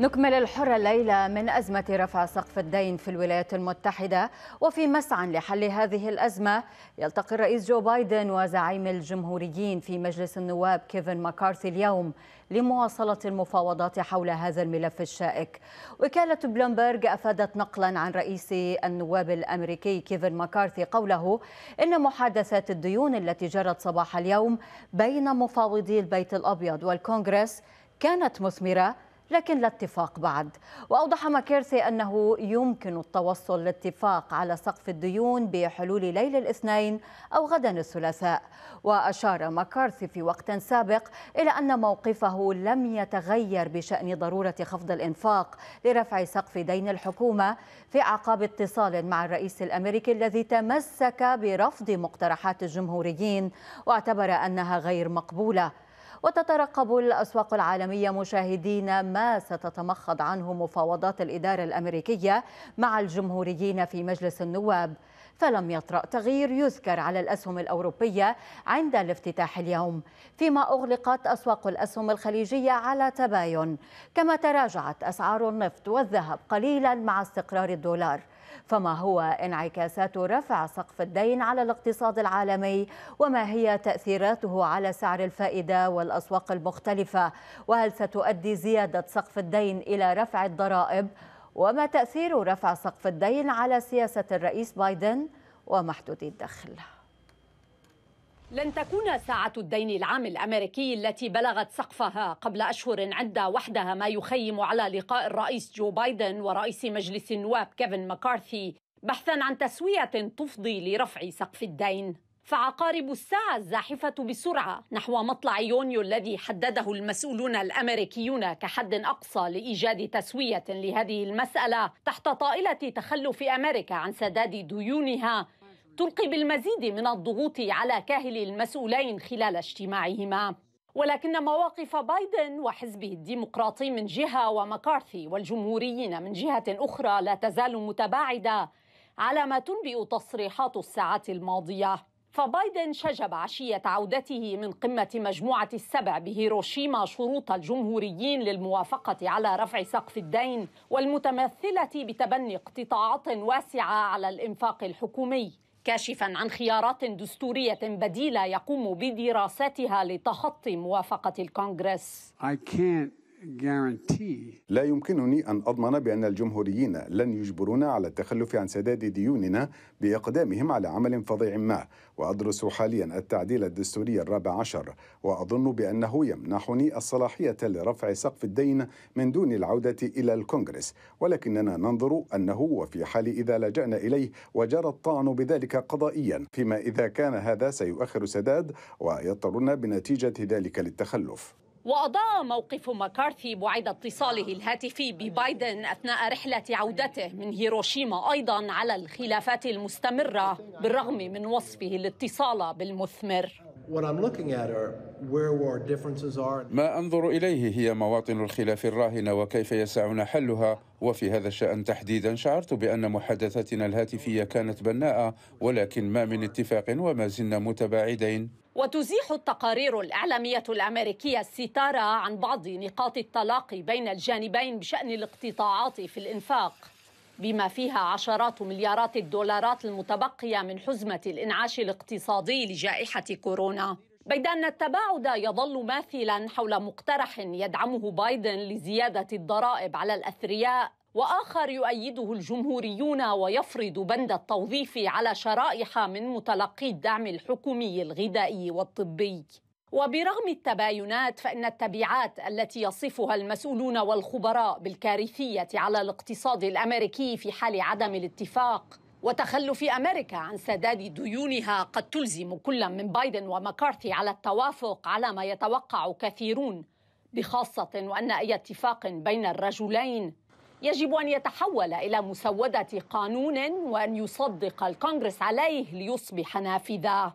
نكمل الحرة الليلة من أزمة رفع سقف الدين في الولايات المتحدة وفي مسعى لحل هذه الأزمة يلتقي الرئيس جو بايدن وزعيم الجمهوريين في مجلس النواب كيفن ماكارثي اليوم لمواصلة المفاوضات حول هذا الملف الشائك. وكالة بلومبرغ أفادت نقلا عن رئيس النواب الأمريكي كيفن ماكارثي قوله إن محادثات الديون التي جرت صباح اليوم بين مفاوضي البيت الأبيض والكونغرس كانت مثمرة لكن لا اتفاق بعد. وأوضح ماكيرثي أنه يمكن التوصل لاتفاق على سقف الديون بحلول ليل الاثنين أو غدا الثلاثاء. وأشار ماكارثي في وقت سابق إلى أن موقفه لم يتغير بشأن ضرورة خفض الإنفاق لرفع سقف دين الحكومة في أعقاب اتصال مع الرئيس الأمريكي الذي تمسك برفض مقترحات الجمهوريين واعتبر أنها غير مقبولة. وتترقب الأسواق العالمية مشاهدين ما ستتمخض عنه مفاوضات الإدارة الأمريكية مع الجمهوريين في مجلس النواب. فلم يطرأ تغيير يذكر على الأسهم الأوروبية عند الافتتاح اليوم فيما أغلقت أسواق الأسهم الخليجية على تباين كما تراجعت أسعار النفط والذهب قليلا مع استقرار الدولار. فما هو انعكاسات رفع سقف الدين على الاقتصاد العالمي؟ وما هي تأثيراته على سعر الفائدة والأسواق المختلفة؟ وهل ستؤدي زيادة سقف الدين إلى رفع الضرائب؟ وما تأثير رفع سقف الدين على سياسة الرئيس بايدن ومحدودي الدخل. لن تكون ساعة الدين العام الأمريكي التي بلغت سقفها قبل أشهر عدة وحدها ما يخيم على لقاء الرئيس جو بايدن ورئيس مجلس النواب كيفن مكارثي بحثا عن تسوية تفضي لرفع سقف الدين. فعقارب الساعة الزاحفة بسرعة نحو مطلع يونيو الذي حدده المسؤولون الأمريكيون كحد أقصى لإيجاد تسوية لهذه المسألة تحت طائلة تخلف أمريكا عن سداد ديونها تلقي بالمزيد من الضغوط على كاهل المسؤولين خلال اجتماعهما. ولكن مواقف بايدن وحزبه الديمقراطي من جهة ومكارثي والجمهوريين من جهة أخرى لا تزال متباعدة على ما تنبئ تصريحات الساعات الماضية. فبايدن شجب عشية عودته من قمة مجموعة السبع بهيروشيما شروط الجمهوريين للموافقة على رفع سقف الدين والمتمثلة بتبني اقتطاعات واسعة على الإنفاق الحكومي كاشفا عن خيارات دستورية بديلة يقوم بدراستها لتخطي موافقة الكونغرس. لا يمكنني أن أضمن بأن الجمهوريين لن يجبرونا على التخلف عن سداد ديوننا بإقدامهم على عمل فظيع ما. وأدرس حاليا التعديل الدستوري الرابع عشر وأظن بأنه يمنحني الصلاحية لرفع سقف الدين من دون العودة إلى الكونغرس. ولكننا ننظر أنه وفي حال إذا لجأنا إليه وجرى الطعن بذلك قضائيا. فيما إذا كان هذا سيؤخر سداد ويضطرنا بنتيجة ذلك للتخلف. وأضاء موقف مكارثي بعد اتصاله الهاتفي ببايدن أثناء رحلة عودته من هيروشيما أيضا على الخلافات المستمرة بالرغم من وصفه الاتصال بالمثمر. ما أنظر إليه هي مواطن الخلاف الراهنة وكيف يسعنا حلها. وفي هذا الشأن تحديدا شعرت بأن محادثاتنا الهاتفية كانت بناءة ولكن ما من اتفاق وما زلنا متباعدين. وتزيح التقارير الإعلامية الأمريكية الستارة عن بعض نقاط التلاقي بين الجانبين بشأن الاقتطاعات في الإنفاق. بما فيها عشرات مليارات الدولارات المتبقية من حزمة الإنعاش الاقتصادي لجائحة كورونا. بيد أن التباعد يظل ماثلا حول مقترح يدعمه بايدن لزيادة الضرائب على الأثرياء وآخر يؤيده الجمهوريون ويفرض بند التوظيف على شرائح من متلقي الدعم الحكومي الغذائي والطبي. وبرغم التباينات فإن التبعات التي يصفها المسؤولون والخبراء بالكارثية على الاقتصاد الأمريكي في حال عدم الاتفاق وتخلف أمريكا عن سداد ديونها قد تلزم كل من بايدن ومكارثي على التوافق على ما يتوقع كثيرون بخاصة وأن أي اتفاق بين الرجلين يجب أن يتحول إلى مسودة قانون وأن يصدق الكونغرس عليه ليصبح نافذا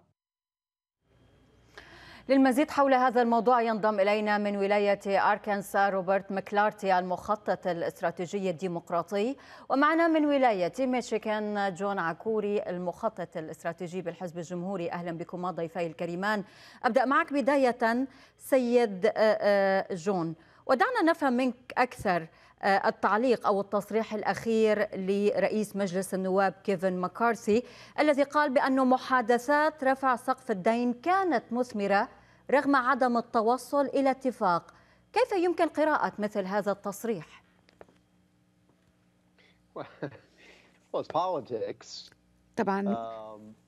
للمزيد حول هذا الموضوع ينضم إلينا من ولاية أركنسا روبرت مكلارتي المخطط الاستراتيجي الديمقراطي. ومعنا من ولاية ميشيغان جون عكوري المخطط الاستراتيجي بالحزب الجمهوري. أهلا بكما ضيفي الكريمان. أبدأ معك بداية سيد جون. ودعنا نفهم منك أكثر آه، التعليق أو التصريح الأخير لرئيس مجلس النواب كيفن مكارثي الذي قال بأن محادثات رفع سقف الدين كانت مثمرة رغم عدم التوصل إلى اتفاق. كيف يمكن قراءة مثل هذا التصريح؟ طبعا. Um,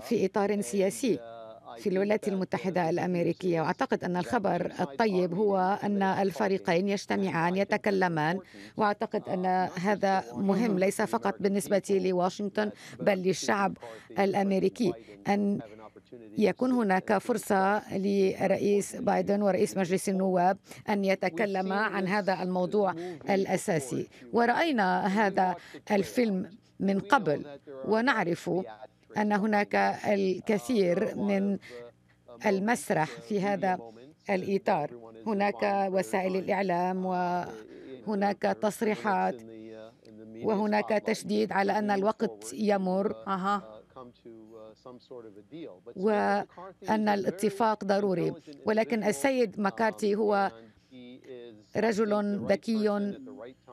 في إطار سياسي. uh, في الولايات المتحدة الأمريكية. وأعتقد أن الخبر الطيب هو أن الفريقين يجتمعان يتكلمان. وأعتقد أن هذا مهم ليس فقط بالنسبة لواشنطن بل للشعب الأمريكي. أن يكون هناك فرصة لرئيس بايدن ورئيس مجلس النواب أن يتكلما عن هذا الموضوع الأساسي. ورأينا هذا الفيلم من قبل ونعرف أن هناك الكثير من المسرح في هذا الإطار هناك وسائل الإعلام وهناك تصريحات وهناك تشديد على أن الوقت يمر أه. وأن الاتفاق ضروري ولكن السيد مكارتي هو رجل ذكي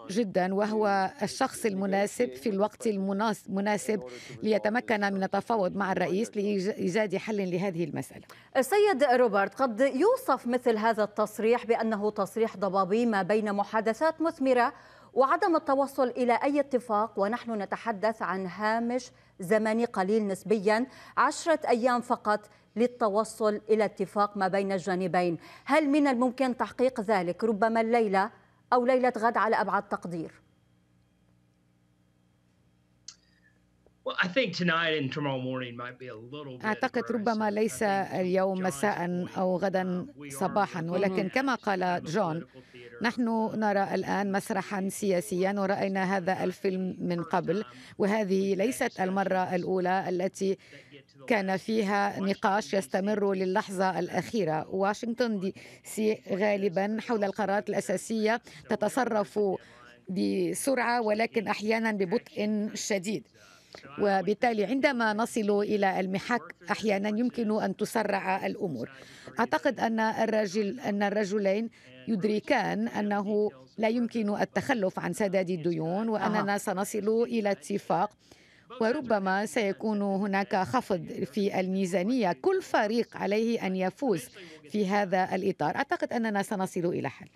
جدا وهو الشخص المناسب في الوقت المناسب ليتمكن من التفاوض مع الرئيس لإيجاد حل لهذه المسألة. السيد روبرت قد يوصف مثل هذا التصريح بأنه تصريح ضبابي ما بين محادثات مثمرة وعدم التوصل إلى أي اتفاق ونحن نتحدث عن هامش زمني قليل نسبيا عشرة أيام فقط للتوصل إلى اتفاق ما بين الجانبين. هل من الممكن تحقيق ذلك ربما الليلة أو ليلة غد على أبعد تقدير؟ أعتقد ربما ليس اليوم مساء أو غدا صباحا ولكن كما قال جون نحن نرى الآن مسرحا سياسيا ورأينا هذا الفيلم من قبل وهذه ليست المرة الأولى التي كان فيها نقاش يستمر للحظة الأخيرة. واشنطن دي سي غالبا حول القرارات الأساسية تتصرف بسرعة ولكن أحيانا ببطء شديد. وبالتالي عندما نصل إلى المحك أحيانا يمكن أن تسرع الأمور. أعتقد أن الرجل أن الرجلين يدركان أنه لا يمكن التخلف عن سداد الديون وأننا سنصل إلى اتفاق. وربما سيكون هناك خفض في الميزانية. كل فريق عليه أن يفوز في هذا الإطار. أعتقد أننا سنصل إلى حل.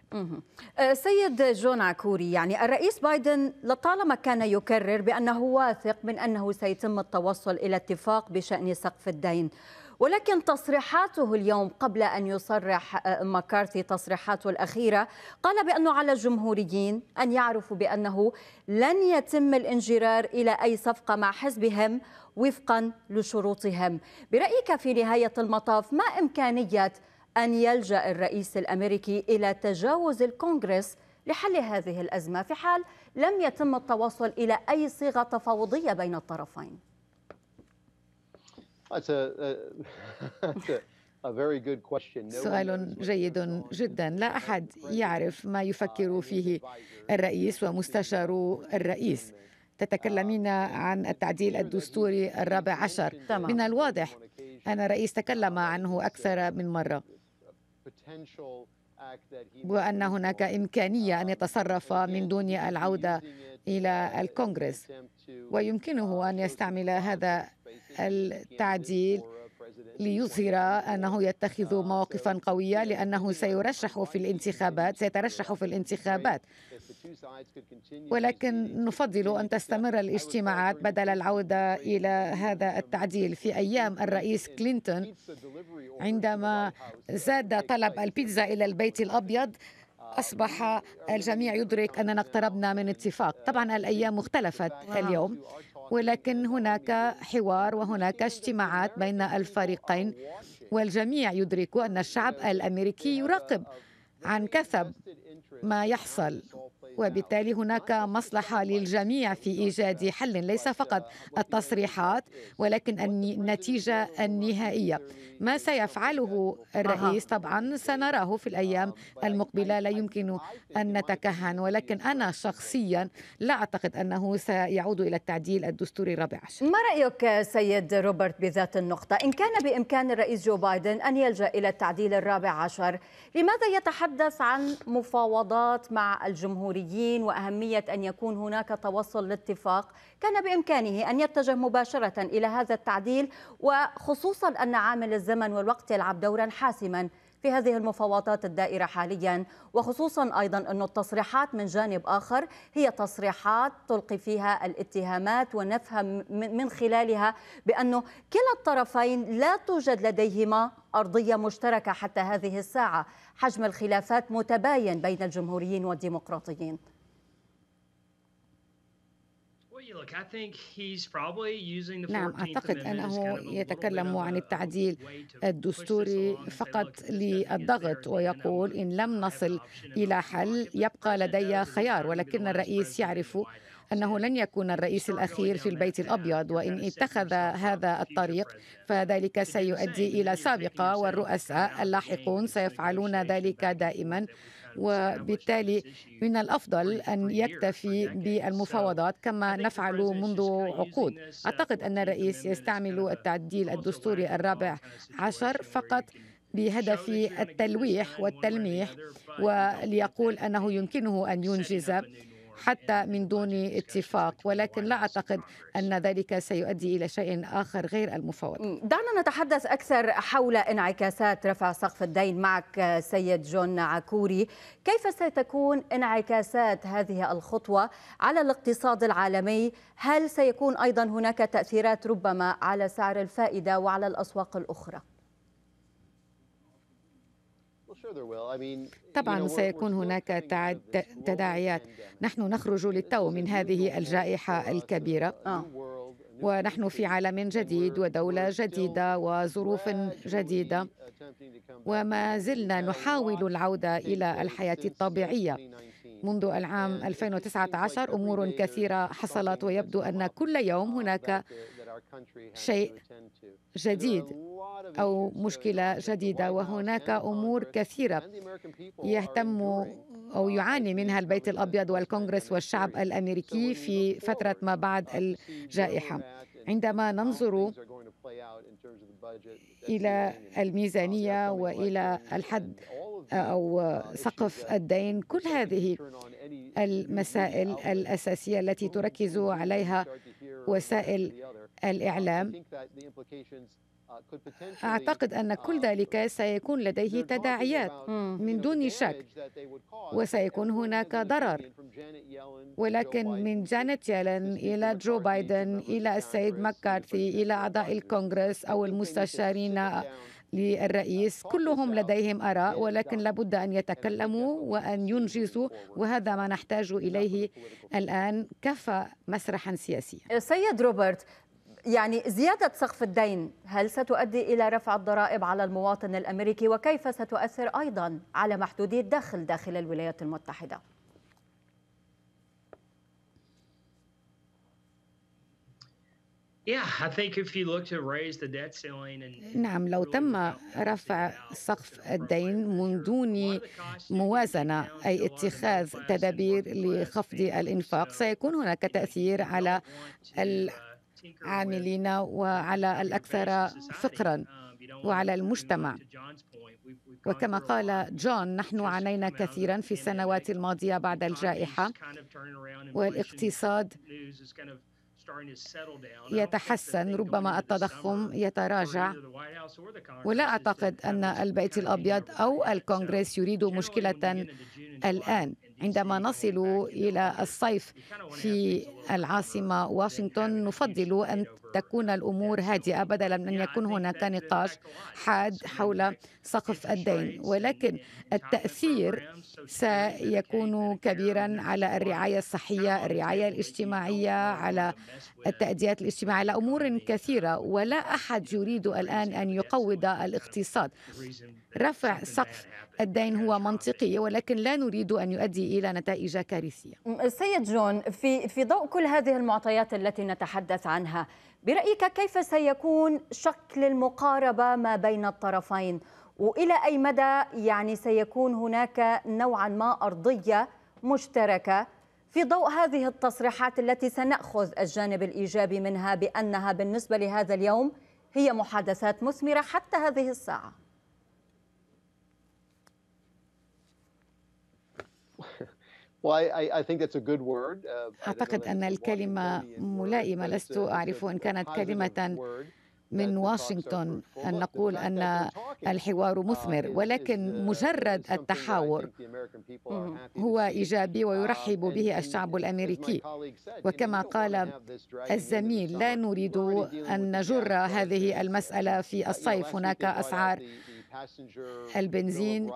أه، سيد جون عكوري يعني الرئيس بايدن لطالما كان يكرر بأنه واثق من أنه سيتم التوصل إلى اتفاق بشأن سقف الدين ولكن تصريحاته اليوم قبل أن يصرح آه، مكارثي تصريحاته الأخيرة قال بأنه على الجمهوريين أن يعرفوا بأنه لن يتم الانجرار إلى أي صفقة مع حزبهم وفقا لشروطهم. برأيك في نهاية المطاف ما إمكانية أن يلجأ الرئيس الأمريكي إلى تجاوز الكونغرس لحل هذه الأزمة؟ في حال لم يتم التوصل إلى أي صيغة تفاوضية بين الطرفين. سؤال جيد جدا. لا أحد يعرف ما يفكر فيه الرئيس ومستشار الرئيس. تتكلمين عن التعديل الدستوري الرابع عشر. من الواضح أن الرئيس تكلم عنه أكثر من مرة. وأن هناك إمكانية أن يتصرف من دون العودة إلى الكونغرس. ويمكنه أن يستعمل هذا التعديل ليظهر أنه يتخذ مواقفا قوية لأنه سيرشح في الانتخابات سيترشح في الانتخابات. ولكن نفضل أن تستمر الاجتماعات بدل العودة إلى هذا التعديل في أيام الرئيس كلينتون. عندما زاد طلب البيتزا إلى البيت الأبيض أصبح الجميع يدرك أننا اقتربنا من اتفاق. طبعا الأيام اختلفت اليوم ولكن هناك حوار وهناك اجتماعات بين الفريقين والجميع يدرك أن الشعب الأمريكي يراقب عن كثب ما يحصل. وبالتالي هناك مصلحة للجميع في إيجاد حل ليس فقط التصريحات ولكن النتيجة النهائية. ما سيفعله الرئيس طبعا سنراه في الأيام المقبلة لا يمكن أن نتكهن ولكن أنا شخصيا لا أعتقد أنه سيعود إلى التعديل الدستوري الرابع عشر. ما رأيك سيد روبرت بذات النقطة؟ إن كان بإمكان الرئيس جو بايدن أن يلجأ إلى التعديل الرابع عشر لماذا يتحدث عن مفاوضات مع الجمهوريين وأهمية أن يكون هناك توصل لاتفاق. كان بإمكانه أن يتجه مباشرة إلى هذا التعديل وخصوصا أن عامل الزمن والوقت يلعب دورا حاسما. في هذه المفاوضات الدائرة حاليا وخصوصا أيضا أن التصريحات من جانب آخر هي تصريحات تلقي فيها الاتهامات ونفهم من خلالها بأنه كلا الطرفين لا توجد لديهما أرضية مشتركة حتى هذه الساعة. حجم الخلافات متباين بين الجمهوريين والديمقراطيين. نعم أعتقد أنه يتكلم عن التعديل الدستوري فقط للضغط ويقول إن لم نصل إلى حل يبقى لدي خيار ولكن الرئيس يعرف أنه لن يكون الرئيس الأخير في البيت الأبيض وإن اتخذ هذا الطريق فذلك سيؤدي إلى سابقة والرؤساء اللاحقون سيفعلون ذلك دائما. وبالتالي من الأفضل أن يكتفي بالمفاوضات كما نفعل منذ عقود. أعتقد أن الرئيس يستعمل التعديل الدستوري الرابع عشر فقط بهدف التلويح والتلميح وليقول أنه يمكنه أن ينجز حتى من دون اتفاق ولكن لا أعتقد أن ذلك سيؤدي إلى شيء آخر غير المفاوضة. دعنا نتحدث أكثر حول انعكاسات رفع سقف الدين معك سيد جون عكوري. كيف ستكون انعكاسات هذه الخطوة على الاقتصاد العالمي؟ هل سيكون أيضا هناك تأثيرات ربما على سعر الفائدة وعلى الأسواق الأخرى؟ طبعا سيكون هناك تداعيات. نحن نخرج للتو من هذه الجائحة الكبيرة. آه. ونحن في عالم جديد ودولة جديدة وظروف جديدة. وما زلنا نحاول العودة إلى الحياة الطبيعية. منذ العام 2019 أمور كثيرة حصلت ويبدو أن كل يوم هناك شيء جديد أو مشكلة جديدة وهناك أمور كثيرة يهتم أو يعاني منها البيت الأبيض والكونغرس والشعب الأمريكي في فترة ما بعد الجائحة. عندما ننظر إلى الميزانية وإلى الحد أو سقف الدين كل هذه المسائل الأساسية التي تركز عليها وسائل الإعلام. أعتقد أن كل ذلك سيكون لديه تداعيات من دون شك. وسيكون هناك ضرر. ولكن من جانيت يالن إلى جو بايدن إلى السيد مكارثي إلى اعضاء الكونغرس أو المستشارين للرئيس. كلهم لديهم آراء ولكن لابد أن يتكلموا وأن ينجزوا. وهذا ما نحتاج إليه الآن. كفى مسرحا سياسيا. سيد روبرت يعني زيادة سقف الدين هل ستؤدي إلى رفع الضرائب على المواطن الأمريكي؟ وكيف ستؤثر أيضا على محدودي الدخل داخل الولايات المتحدة؟ نعم لو تم رفع سقف الدين من دون موازنة أي اتخاذ تدابير لخفض الإنفاق؟ سيكون هناك تأثير على العاملين وعلى الأكثر فقرا وعلى المجتمع. وكما قال جون نحن عانينا كثيرا في السنوات الماضية بعد الجائحة والإقتصاد يتحسن ربما التضخم يتراجع. ولا أعتقد أن البيت الأبيض أو الكونغرس يريد مشكلة الآن. عندما نصل إلى الصيف في العاصمة واشنطن نفضل أن تكون الأمور هادئة بدلا من أن يكون هناك نقاش حاد حول سقف الدين. ولكن التأثير سيكون كبيرا على الرعاية الصحية الرعاية الاجتماعية على التأديات الاجتماعية على أمور كثيرة. ولا أحد يريد الآن أن يقوض الاقتصاد. رفع سقف الدين هو منطقي ولكن لا نريد أن يؤدي إلى نتائج كارثية. السيد جون في في ضوء كل هذه المعطيات التي نتحدث عنها، برأيك كيف سيكون شكل المقاربة ما بين الطرفين؟ وإلى أي مدى يعني سيكون هناك نوعا ما أرضية مشتركة في ضوء هذه التصريحات التي سنأخذ الجانب الإيجابي منها بأنها بالنسبة لهذا اليوم هي محادثات مثمرة حتى هذه الساعة أعتقد أن الكلمة ملائمة لست أعرف إن كانت كلمة من واشنطن أن نقول أن الحوار مثمر ولكن مجرد التحاور هو إيجابي ويرحب به الشعب الأمريكي. وكما قال الزميل لا نريد أن نجر هذه المسألة في الصيف هناك أسعار البنزين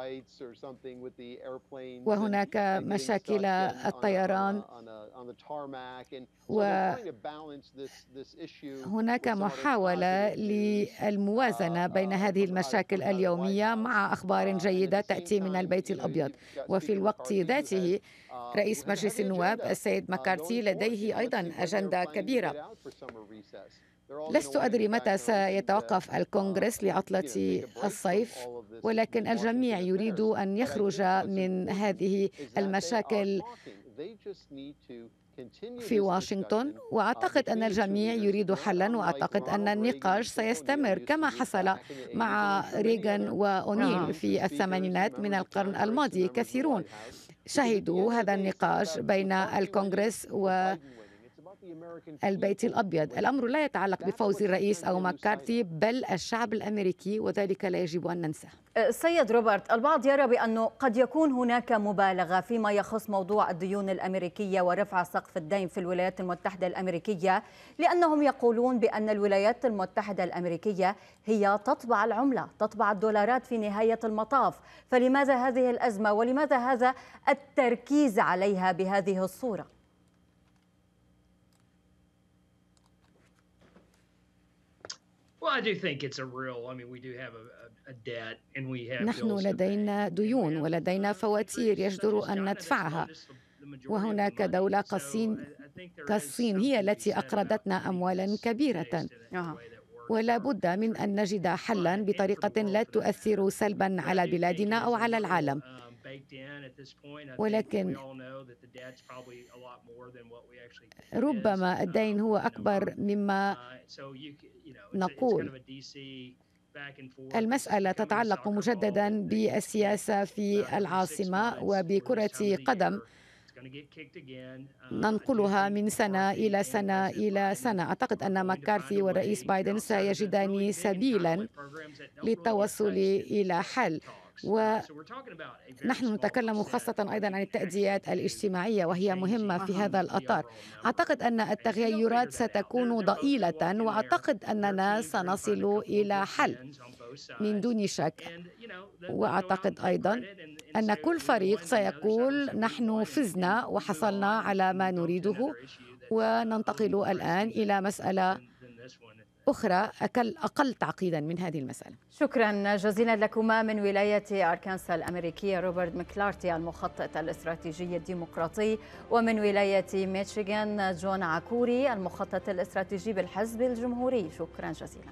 وهناك مشاكل الطيران وهناك محاولة للموازنة بين هذه المشاكل اليومية مع أخبار جيدة تأتي من البيت الأبيض. وفي الوقت ذاته رئيس مجلس النواب السيد مكارتي لديه أيضا أجندة كبيرة. لست أدري متى سيتوقف الكونغرس لعطلة الصيف ولكن الجميع يريد أن يخرج من هذه المشاكل في واشنطن وأعتقد أن الجميع يريد حلا وأعتقد أن النقاش سيستمر كما حصل مع ريغان وأونيل في الثمانينات من القرن الماضي. كثيرون شهدوا هذا النقاش بين الكونغرس و البيت الأبيض. الأمر لا يتعلق بفوز الرئيس أو مكارثي بل الشعب الأمريكي وذلك لا يجب أن ننساه. سيد روبرت البعض يرى بأنه قد يكون هناك مبالغة فيما يخص موضوع الديون الأمريكية ورفع سقف الدين في الولايات المتحدة الأمريكية لأنهم يقولون بأن الولايات المتحدة الأمريكية هي تطبع العملة تطبع الدولارات في نهاية المطاف. فلماذا هذه الأزمة؟ ولماذا هذا التركيز عليها بهذه الصورة؟ نحن لدينا ديون ولدينا فواتير يجدر أن ندفعها. وهناك دولة كالصين كالصين هي التي أقرضتنا أموالا كبيرة. ولا بد من أن نجد حلا بطريقة لا تؤثر سلبا على بلادنا أو على العالم. ولكن ربما الدين هو أكبر مما نقول. المسألة تتعلق مجددا بالسياسة في العاصمة وبكرة قدم. ننقلها من سنة إلى سنة إلى سنة. أعتقد أن مكارثي والرئيس بايدن سيجدان سبيلا للتوصل إلى حل. ونحن نتكلم خاصة أيضا عن التأديات الاجتماعية وهي مهمة في هذا الأطار. أعتقد أن التغيرات ستكون ضئيلة وأعتقد أننا سنصل إلى حل من دون شك. وأعتقد أيضا أن كل فريق سيقول نحن فزنا وحصلنا على ما نريده وننتقل الآن إلى مسألة أخرى أقل, أقل تعقيدا من هذه المسألة. شكرا جزيلا لكما من ولاية أركانسا الأمريكية روبرت مكلارتي المخطط الاستراتيجي الديمقراطي ومن ولاية ميشيغان جون عكوري المخطط الاستراتيجي بالحزب الجمهوري. شكرا جزيلا.